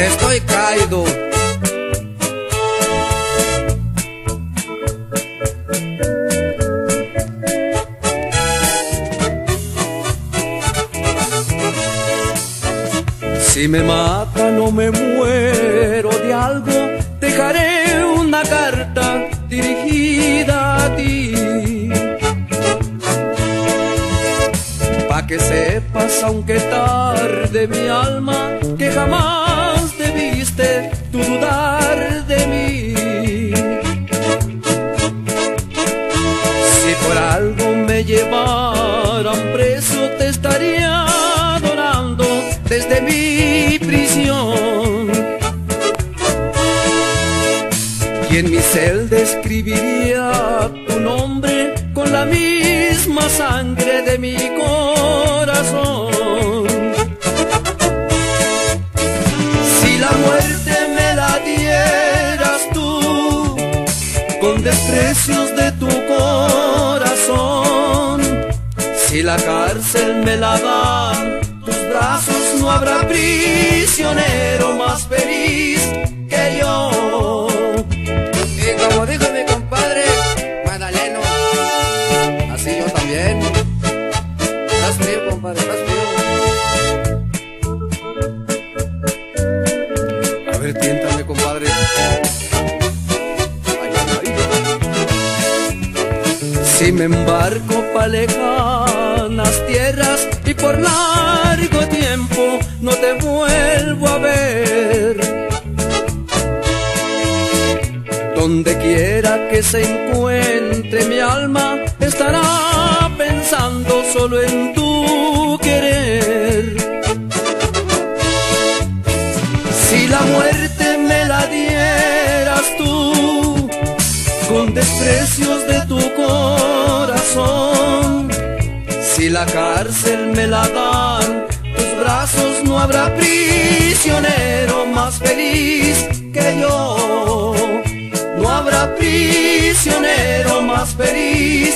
Estoy caído. Si me matan o me muero de algo, dejaré una carta dirigida a ti. Pa' que sepas, aunque tarde mi alma, que jamás tú dudar de mí. Si por algo me llevaran preso, te estaría adorando desde mi prisión. Y en mi celda escribiría tu nombre con la misma sangre de mi corazón. Con desprecios de tu corazón, si la cárcel me la dan tus brazos, no habrá prisionero más feliz que yo. Y como dijo mi compadre Magdaleno, así yo también. Estás frío, compadre, estás frío. A ver, tiéntame, compadre. Si me embarco pa' lejanas tierras y por largo tiempo no te vuelvo a ver. Donde quiera que se encuentre mi alma, estará pensando solo en tu querer. Si la muerte me la dieras tú, con desprecios de tu corazón, la cárcel me la dan tus brazos, no habrá prisionero más feliz que yo. No habrá prisionero más feliz